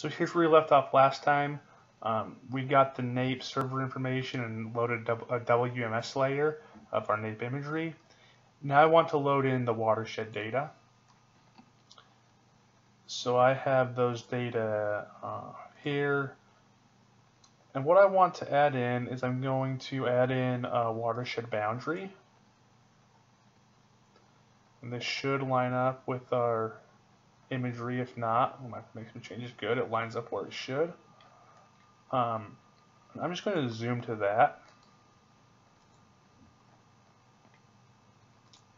So here's where we left off last time. Um, we got the NAIP server information and loaded a WMS layer of our NAIP imagery. Now I want to load in the watershed data. So I have those data uh, here. And what I want to add in is I'm going to add in a watershed boundary. And this should line up with our imagery. If not, we might make some changes. Good, it lines up where it should. Um, I'm just going to zoom to that.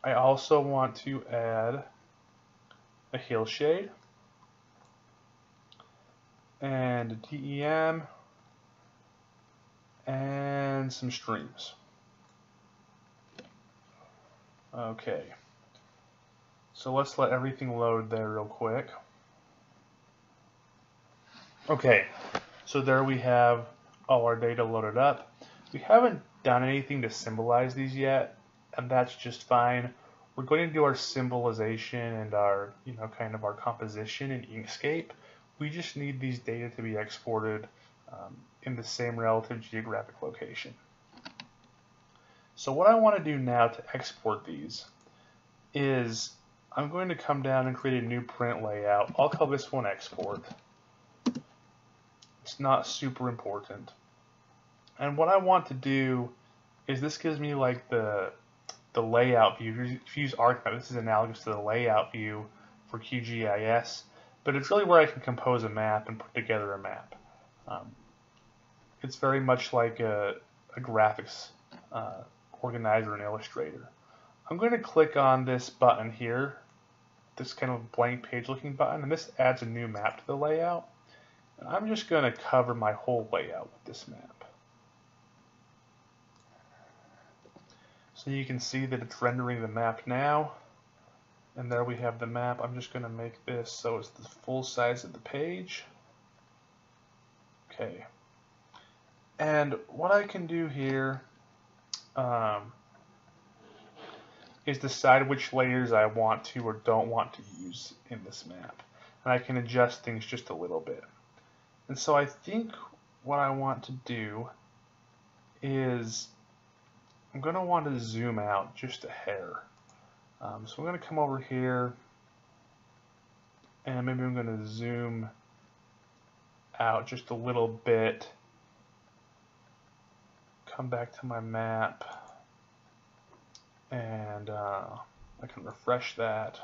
I also want to add a hillshade and a DEM and some streams. Okay. So let's let everything load there real quick. Okay, so there we have all our data loaded up. We haven't done anything to symbolize these yet, and that's just fine. We're going to do our symbolization and our, you know, kind of our composition in Inkscape. We just need these data to be exported um, in the same relative geographic location. So what I want to do now to export these is I'm going to come down and create a new print layout. I'll call this one export. It's not super important. And what I want to do is this gives me like the the layout view. If you use ArcMap, this is analogous to the layout view for QGIS, but it's really where I can compose a map and put together a map. Um, it's very much like a, a graphics uh, organizer and illustrator. I'm going to click on this button here, this kind of blank page looking button, and this adds a new map to the layout. And I'm just going to cover my whole layout with this map. So you can see that it's rendering the map now. And there we have the map. I'm just going to make this so it's the full size of the page. Okay. And what I can do here um, is decide which layers I want to or don't want to use in this map. And I can adjust things just a little bit. And so I think what I want to do is I'm going to want to zoom out just a hair. Um, so I'm going to come over here and maybe I'm going to zoom out just a little bit. Come back to my map and uh, I can refresh that.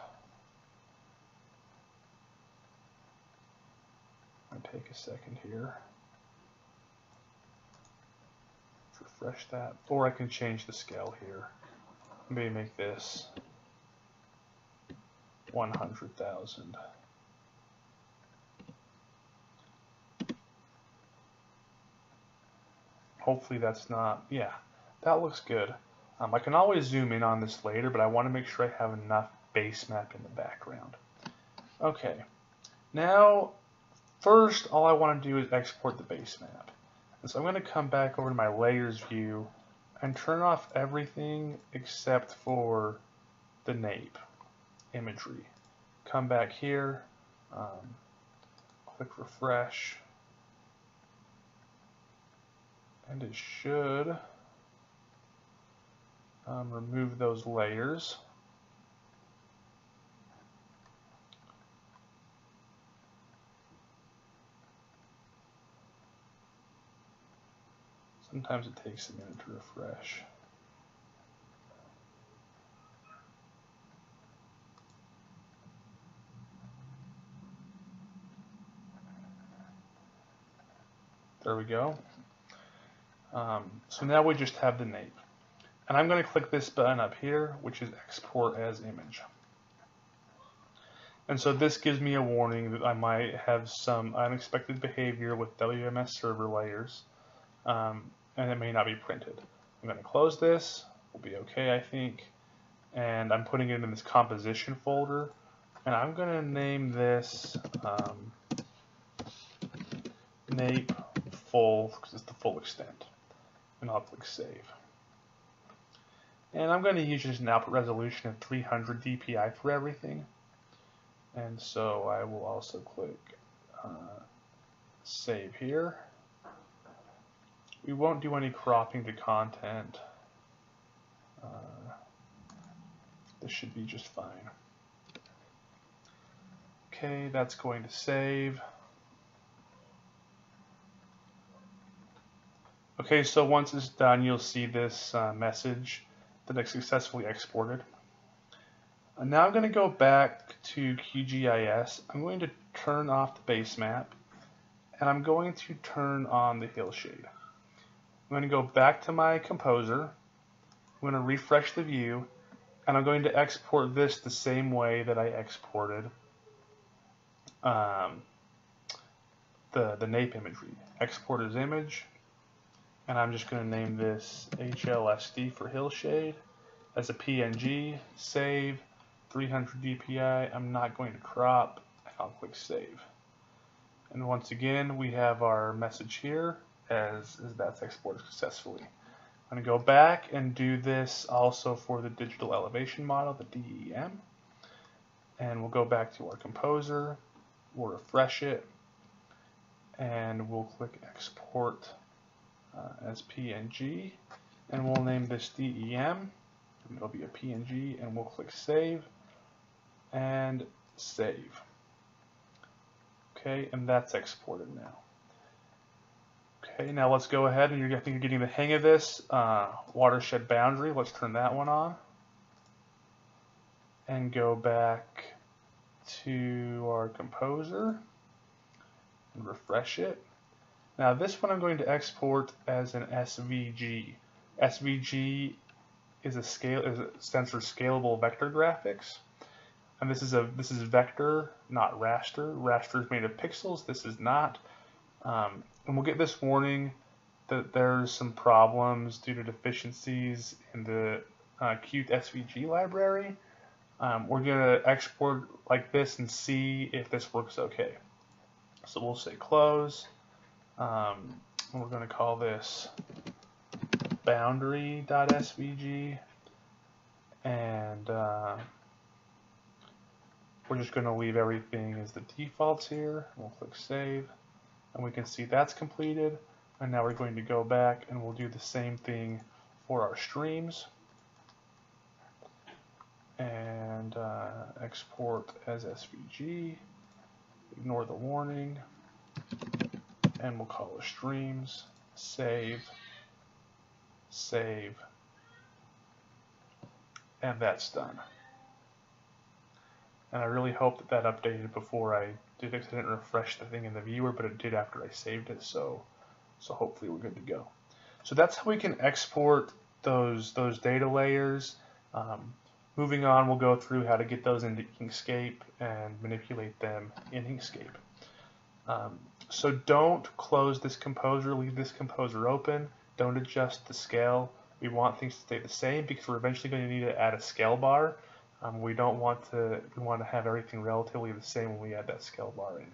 I take a second here. refresh that. Or I can change the scale here. Maybe make this 100,000. Hopefully that's not, yeah, that looks good. Um, I can always zoom in on this later, but I want to make sure I have enough base map in the background. Okay, now first all I want to do is export the base map. And so I'm going to come back over to my layers view and turn off everything except for the NAIP imagery. Come back here, um, click refresh, and it should um, remove those layers. Sometimes it takes a minute to refresh. There we go. Um, so now we just have the NAIP. And I'm going to click this button up here, which is export as image. And so this gives me a warning that I might have some unexpected behavior with WMS server layers, um, and it may not be printed. I'm going to close this. We'll be okay, I think. And I'm putting it in this composition folder. And I'm going to name this um, NAIP full, because it's the full extent. And I'll click save. And I'm going to use just an output resolution of 300 dpi for everything. And so I will also click uh, save here. We won't do any cropping to content. Uh, this should be just fine. Okay, that's going to save. Okay, so once it's done, you'll see this uh, message that I successfully exported. And now I'm going to go back to QGIS. I'm going to turn off the base map, and I'm going to turn on the hillshade. I'm going to go back to my composer. I'm going to refresh the view, and I'm going to export this the same way that I exported um, the, the NAIP imagery. Export as image, and I'm just going to name this HLSD for Hillshade as a PNG, save, 300 dpi. I'm not going to crop, I'll click save. And once again, we have our message here as, as that's exported successfully. I'm going to go back and do this also for the digital elevation model, the DEM. And we'll go back to our composer, we'll refresh it, and we'll click export uh, as PNG. And we'll name this DEM, and it'll be a PNG, and we'll click save, and save. Okay, and that's exported now. Okay, now let's go ahead and you're, I think you're getting the hang of this. Uh, watershed boundary, let's turn that one on. And go back to our composer and refresh it. Now this one I'm going to export as an SVG. SVG is a scale is a stands for scalable vector graphics. And this is a this is vector, not raster. Raster is made of pixels. This is not. Um, and we'll get this warning that there's some problems due to deficiencies in the uh, Qt SVG library. Um, we're going to export like this and see if this works okay. So we'll say close. Um, we're going to call this boundary.svg. And uh, we're just going to leave everything as the defaults here. We'll click save and we can see that's completed and now we're going to go back and we'll do the same thing for our streams and uh, export as SVG ignore the warning and we'll call it streams save save and that's done and I really hope that that updated before I did it. I didn't refresh the thing in the viewer, but it did after I saved it, so so hopefully we're good to go. So that's how we can export those those data layers. Um, moving on, we'll go through how to get those into Inkscape and manipulate them in Inkscape. Um, so don't close this composer, leave this composer open. Don't adjust the scale. We want things to stay the same because we're eventually going to need to add a scale bar um, we don't want to, we want to have everything relatively the same when we add that scale bar in.